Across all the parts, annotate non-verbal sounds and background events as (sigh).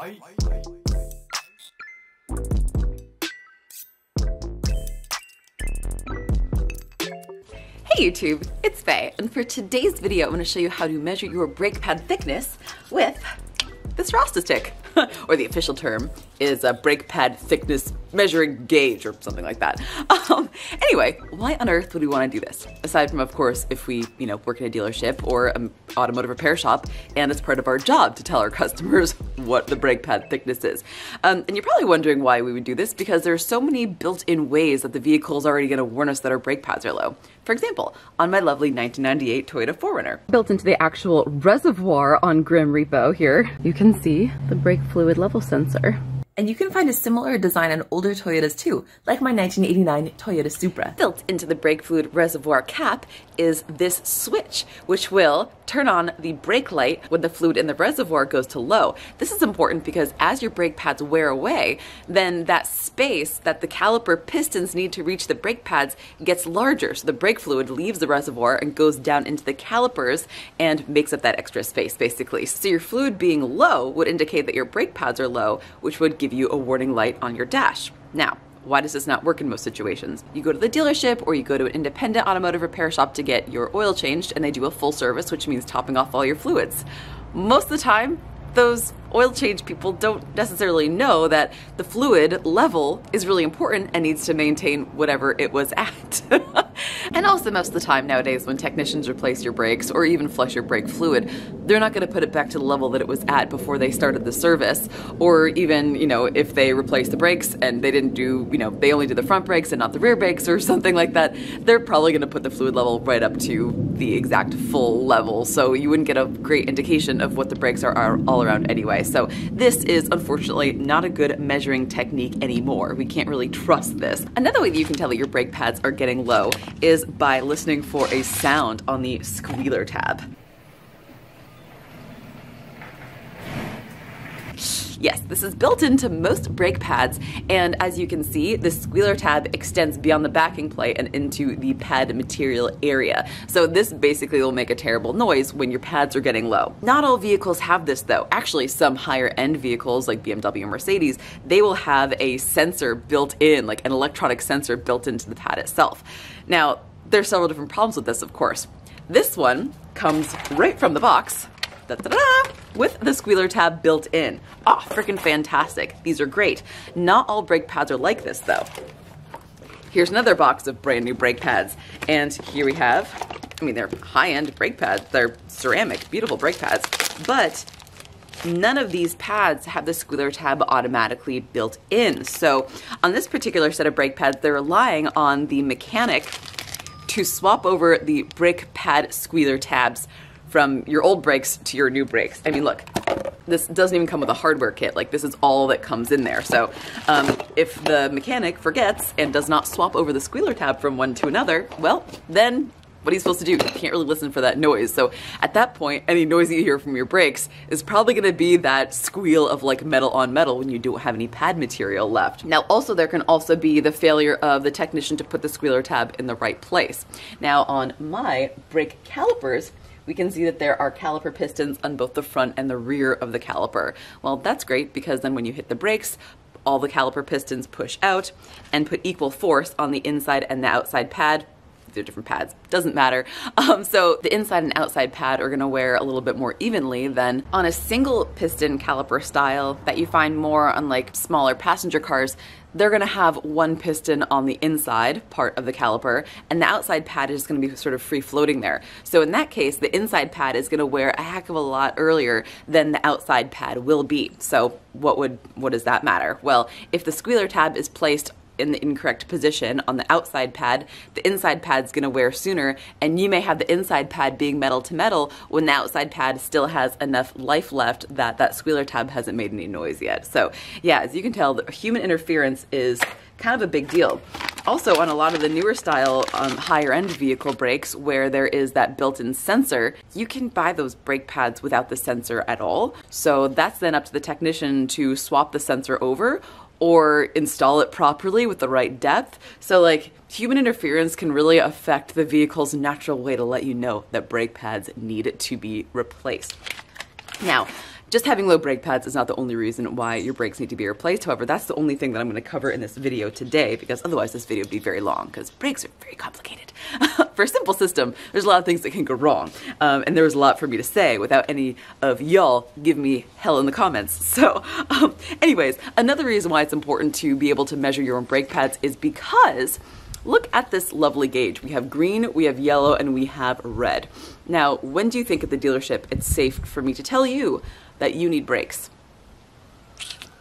Hey YouTube, it's Faye, and for today's video I'm going to show you how to measure your brake pad thickness with this Rasta stick. (laughs) or the official term is a brake pad thickness measuring gauge or something like that. (laughs) Um, anyway, why on earth would we want to do this? Aside from, of course, if we, you know, work in a dealership or an automotive repair shop, and it's part of our job to tell our (laughs) customers what the brake pad thickness is. Um, and you're probably wondering why we would do this because there are so many built-in ways that the vehicle is already going to warn us that our brake pads are low. For example, on my lovely 1998 Toyota 4Runner. Built into the actual reservoir on Grim Repo here, you can see the brake fluid level sensor. And you can find a similar design on older Toyotas too, like my 1989 Toyota Supra. Built into the brake fluid reservoir cap is this switch, which will turn on the brake light when the fluid in the reservoir goes to low. This is important because as your brake pads wear away, then that space that the caliper pistons need to reach the brake pads gets larger. So the brake fluid leaves the reservoir and goes down into the calipers and makes up that extra space basically. So your fluid being low would indicate that your brake pads are low, which would give you a warning light on your dash. Now, why does this not work in most situations? You go to the dealership or you go to an independent automotive repair shop to get your oil changed and they do a full service, which means topping off all your fluids. Most of the time, those oil change people don't necessarily know that the fluid level is really important and needs to maintain whatever it was at. (laughs) and also most of the time nowadays when technicians replace your brakes or even flush your brake fluid, they're not going to put it back to the level that it was at before they started the service or even, you know, if they replace the brakes and they didn't do, you know, they only do the front brakes and not the rear brakes or (laughs) something like that, they're probably going to put the fluid level right up to the exact full level. So you wouldn't get a great indication of what the brakes are, are all around anyway So this is unfortunately not a good measuring technique anymore. We can't really trust this. Another way that you can tell that your brake pads are getting low is by listening for a sound on the squealer tab. Yes, this is built into most brake pads, and as you can see, the squealer tab extends beyond the backing plate and into the pad material area. So this basically will make a terrible noise when your pads are getting low. Not all vehicles have this though. Actually, some higher end vehicles like BMW and Mercedes, they will have a sensor built in, like an electronic sensor built into the pad itself. Now, there's several different problems with this, of course. This one comes right from the box with the squealer tab built in. Ah, oh, freaking fantastic. These are great. Not all brake pads are like this though. Here's another box of brand new brake pads. And here we have, I mean, they're high-end brake pads. They're ceramic, beautiful brake pads. But none of these pads have the squealer tab automatically built in. So on this particular set of brake pads, they're relying on the mechanic to swap over the brake pad squealer tabs from your old brakes to your new brakes. I mean, look, this doesn't even come with a hardware kit. Like this is all that comes in there. So um, if the mechanic forgets and does not swap over the squealer tab from one to another, well, then what are you supposed to do? You can't really listen for that noise. So at that point, any noise you hear from your brakes is probably gonna be that squeal of like metal on metal when you don't have any pad material left. Now also there can also be the failure of the technician to put the squealer tab in the right place. Now on my brake calipers, we can see that there are caliper pistons on both the front and the rear of the caliper. Well, that's great because then when you hit the brakes, all the caliper pistons push out and put equal force on the inside and the outside pad they're different pads, doesn't matter. Um, so the inside and outside pad are gonna wear a little bit more evenly than on a single piston caliper style that you find more on like smaller passenger cars they're gonna have one piston on the inside part of the caliper and the outside pad is gonna be sort of free floating there. So in that case, the inside pad is gonna wear a heck of a lot earlier than the outside pad will be. So what would, what does that matter? Well, if the squealer tab is placed in the incorrect position on the outside pad, the inside pad's gonna wear sooner, and you may have the inside pad being metal to metal when the outside pad still has enough life left that that squealer tab hasn't made any noise yet. So yeah, as you can tell, human interference is kind of a big deal. Also, on a lot of the newer style um, higher end vehicle brakes where there is that built-in sensor, you can buy those brake pads without the sensor at all. So that's then up to the technician to swap the sensor over or install it properly with the right depth. So like human interference can really affect the vehicle's natural way to let you know that brake pads need to be replaced. Now, Just having low brake pads is not the only reason why your brakes need to be replaced. However, that's the only thing that I'm going to cover in this video today because otherwise this video would be very long because brakes are very complicated. (laughs) for a simple system, there's a lot of things that can go wrong. Um, and there was a lot for me to say without any of y'all giving me hell in the comments. (laughs) So um, anyways, another reason why it's important to be able to measure your own brake pads is because look at this lovely gauge. We have green, we have yellow, and we have red. Now, when do you think at the dealership it's safe for me to tell you that you need brakes?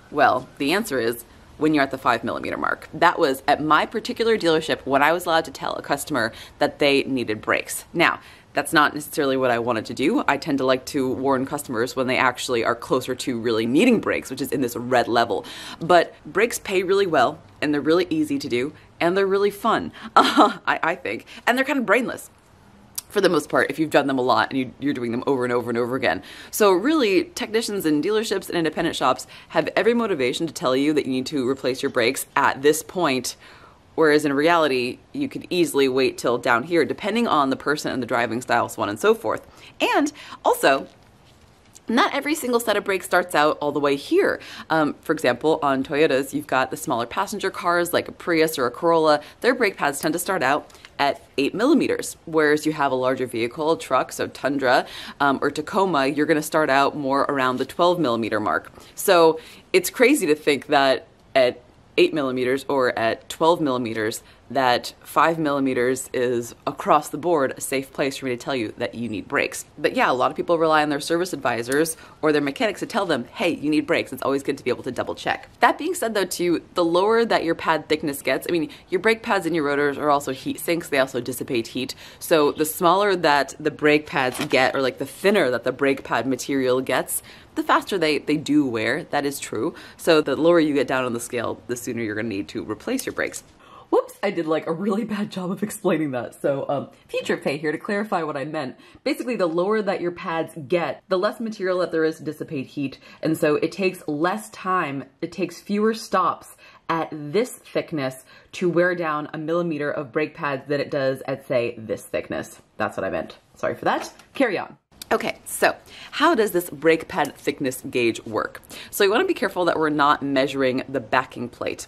Well, the answer is when you're at the five millimeter mark. That was at my particular dealership when I was allowed to tell a customer that they needed brakes. Now, that's not necessarily what I wanted to do. I tend to like to warn customers when they actually are closer to really needing brakes, which is in this red level. But brakes pay really well, and they're really easy to do, and they're really fun, (laughs) I, I think, and they're kind of brainless for the most part if you've done them a lot and you, are doing them over and over and over again. So really, technicians in dealerships and independent shops have every motivation to tell you that you need to replace your brakes at this point, whereas in reality, you could easily wait till down here, depending on the person and the driving style, so on and so forth. And also, not every single set of brakes starts out all the way here. Um, for example, on Toyotas, you've got the smaller passenger cars like a Prius or a Corolla. Their brake pads tend to start out at 8 millimeters, whereas you have a larger vehicle, a truck, so Tundra um, or Tacoma, you're going to start out more around the 12 millimeter mark. So it's crazy to think that at 8 millimeters or at 12 millimeters that 5 millimeters is across the board a safe place for me to tell you that you need brakes. But yeah, a lot of people rely on their service advisors or their mechanics to tell them, hey, you need brakes. It's always good to be able to double check. That being said though too, the lower that your pad thickness gets, I mean, your brake pads and your rotors are also heat sinks. They also dissipate heat. So the smaller that the brake pads get or like the thinner that the brake pad material gets, the faster they, they do wear. That is true. So the lower you get down on the scale, the sooner you're gonna need to replace your brakes. Whoops, I did like a really bad job of explaining that. So um, future Faye here to clarify what I meant. Basically, the lower that your pads get, the less material that there is to dissipate heat. And so it takes less time, it takes fewer stops at this thickness to wear down a millimeter of brake pads than it does at say this thickness. That's what I meant. Sorry for that. Carry on. Okay, so how does this brake pad thickness gauge work? So you wanna be careful that we're not measuring the backing plate.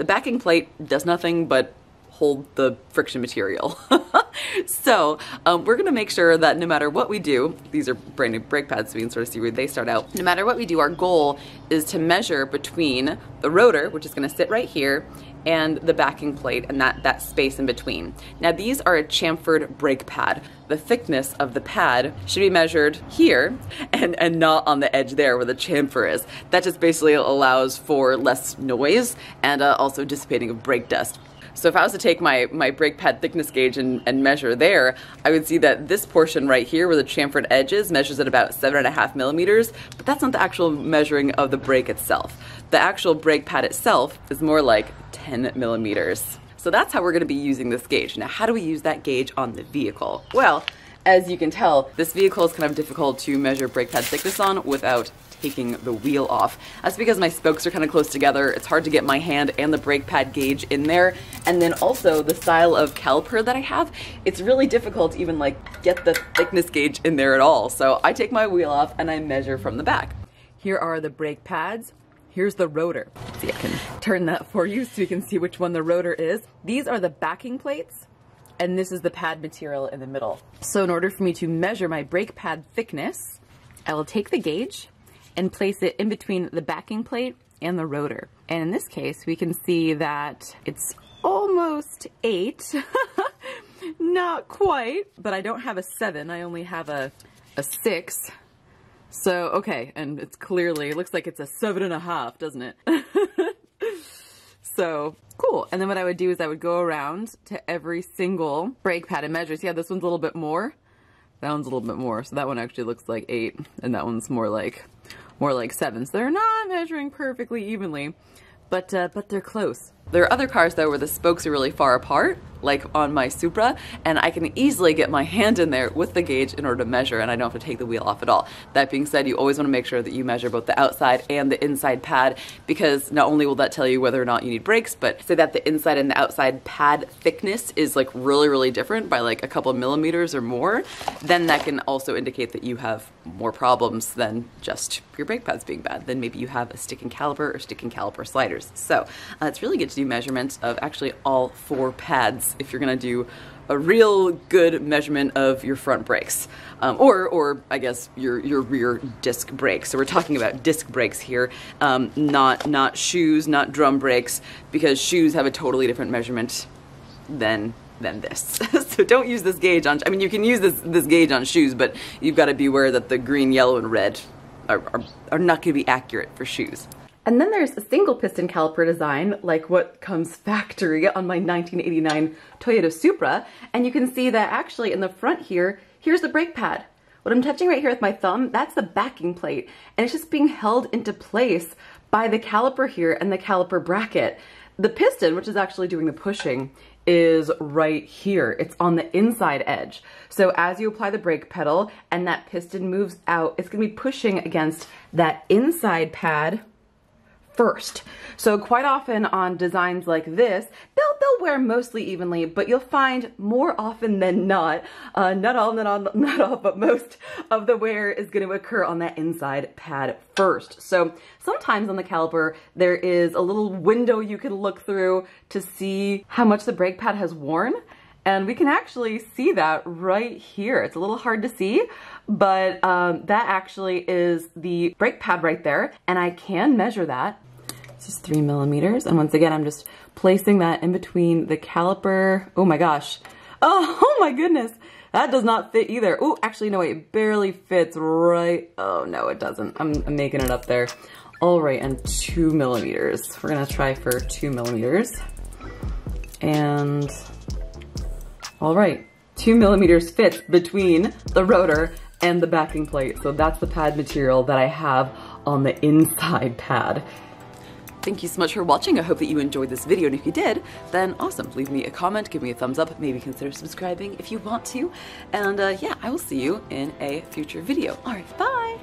The backing plate does nothing but hold the friction material. (laughs) so um, we're gonna make sure that no matter what we do, these are brand new brake pads so we can sort of see where they start out. No matter what we do, our goal is to measure between the rotor, which is gonna sit right here, and the backing plate and that, that space in between. Now these are a chamfered brake pad. The thickness of the pad should be measured here and, and not on the edge there where the chamfer is. That just basically allows for less noise and uh, also dissipating of brake dust. So if I was to take my, my brake pad thickness gauge and, and measure there, I would see that this portion right here where the chamfered edge is measures at about seven and a half millimeters, but that's not the actual measuring of the brake itself. The actual brake pad itself is more like 10 millimeters. So that's how we're gonna be using this gauge. Now, how do we use that gauge on the vehicle? Well, as you can tell, this vehicle is kind of difficult to measure brake pad thickness on without taking the wheel off. That's because my spokes are kind of close together. It's hard to get my hand and the brake pad gauge in there. And then also the style of caliper that I have, it's really difficult to even like get the thickness gauge in there at all. So I take my wheel off and I measure from the back. Here are the brake pads. Here's the rotor. Let's see, I can turn that for you so you can see which one the rotor is. These are the backing plates and this is the pad material in the middle. So in order for me to measure my brake pad thickness, I will take the gauge and place it in between the backing plate and the rotor. And in this case, we can see that it's almost eight. (laughs) Not quite, but I don't have a seven. I only have a, a six. So, okay, and it's clearly, it looks like it's a seven and a half, doesn't it? (laughs) so, cool. And then what I would do is I would go around to every single brake pad and measure. See how this one's a little bit more? That one's a little bit more. So that one actually looks like eight, and that one's more like, more like seven. So they're not measuring perfectly evenly, but, uh, but they're close. There are other cars though where the spokes are really far apart like on my Supra, and I can easily get my hand in there with the gauge in order to measure, and I don't have to take the wheel off at all. That being said, you always want to make sure that you measure both the outside and the inside pad, because not only will that tell you whether or not you need brakes, but say that the inside and the outside pad thickness is like really, really different by like a couple millimeters or more, then that can also indicate that you have more problems than just your brake pads being bad. Then maybe you have a sticking caliper or sticking caliper sliders. So uh, it's really good to do measurements of actually all four pads if you're gonna do a real good measurement of your front brakes, um, or, or I guess your your rear disc brakes. So we're talking about disc brakes here, um, not not shoes, not drum brakes, because shoes have a totally different measurement than than this. (laughs) so don't use this gauge on. I mean, you can use this this gauge on shoes, but you've got to be aware that the green, yellow, and red are, are, are not going to be accurate for shoes. And then there's a single piston caliper design, like what comes factory on my 1989 Toyota Supra. And you can see that actually in the front here, here's the brake pad. What I'm touching right here with my thumb, that's the backing plate. And it's just being held into place by the caliper here and the caliper bracket. The piston, which is actually doing the pushing, is right here. It's on the inside edge. So as you apply the brake pedal and that piston moves out, it's gonna be pushing against that inside pad first. So quite often on designs like this, they'll, they'll wear mostly evenly, but you'll find more often than not, uh, not all, not all, (laughs) not all, but most of the wear is going to occur on that inside pad first. So sometimes on the caliper, there is a little window you can look through to see how much the brake pad has worn. And we can actually see that right here. It's a little hard to see, but um, that actually is the brake pad right there. And I can measure that this is three millimeters. And once again, I'm just placing that in between the caliper. Oh my gosh. Oh, (laughs) oh my goodness. That does not fit either. Oh, actually, no, it barely fits right. Oh no, it doesn't. I'm, I'm making it up there. All right, and two millimeters. We're gonna try for two millimeters. And all right, two millimeters fits between the rotor and the backing plate. So that's the pad material that I have on the inside pad. Thank you so much for watching. I hope that you enjoyed this video, and if you did, then awesome. Leave me a comment, give me a thumbs up, maybe consider subscribing if you want to. And uh, yeah, I will see you in a future video. All right, bye!